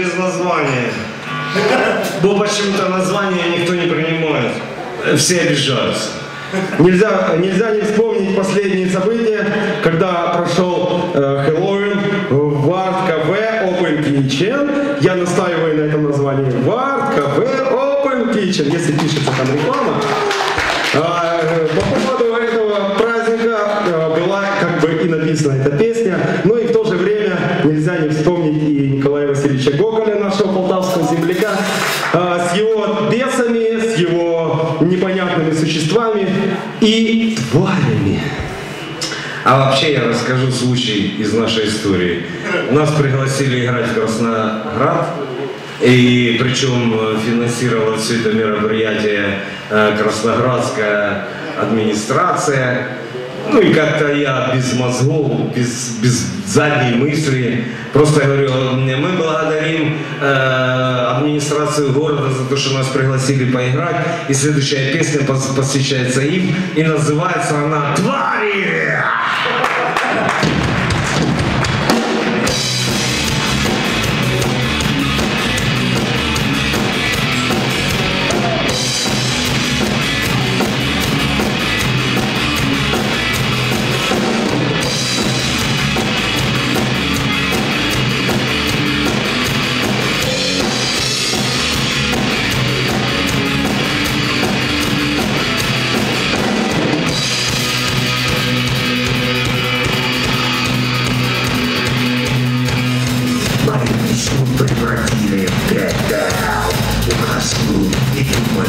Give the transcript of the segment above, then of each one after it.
без названия. Бо почему-то название никто не принимает. Все обижаются. Нельзя, нельзя не вспомнить последние события, когда прошел э, Хэллоуин в Арт Кафе Open Kitchen. Я настаиваю на этом названии. В Арт Кафе Open Kitchen, если пишется там реклама. А, э, по поводу этого праздника э, была как бы и написана эта песня, но и в то же время нельзя не вспомнить и Николая Васильевича Гоголя, нашего полтавского земляка, а, с его бесами, с его непонятными существами и тварями. А вообще я расскажу случай из нашей истории. Нас пригласили играть в Красноград, и причем э, финансировала все это мероприятие э, Красноградская администрация. Ну и как-то я без мозгов, без, без задней мысли, просто говорю, мы благодарим э, администрацию города за то, что нас пригласили поиграть. И следующая песня пос- посвящается им, и называется она «Твари!» Больничку превратили в пепел Ухожу и думаю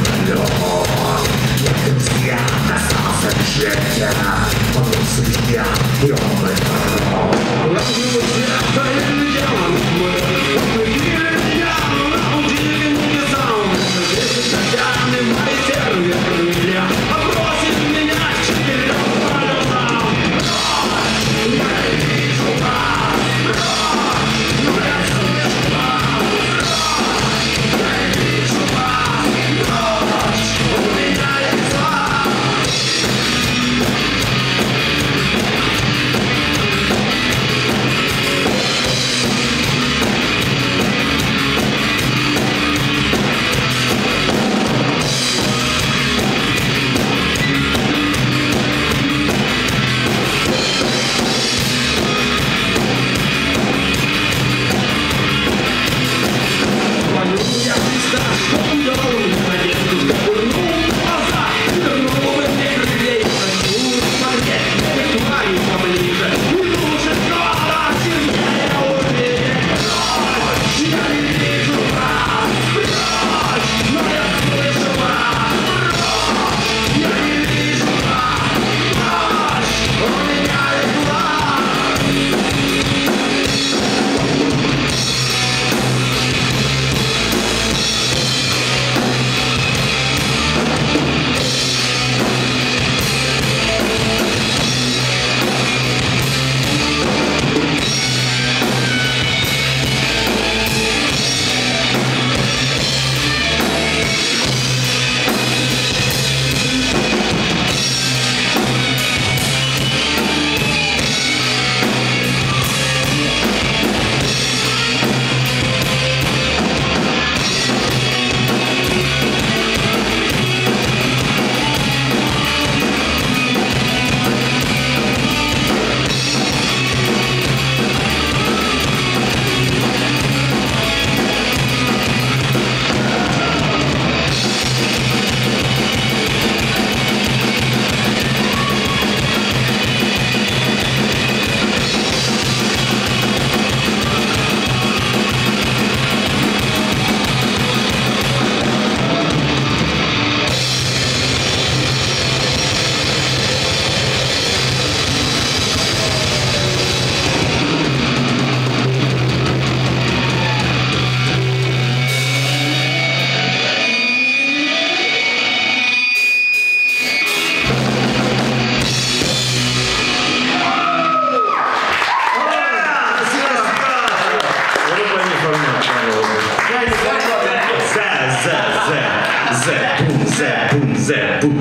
Zé, bum, Zé, bum, Zé, bum.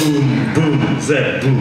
Bum, bum, Zé, bum.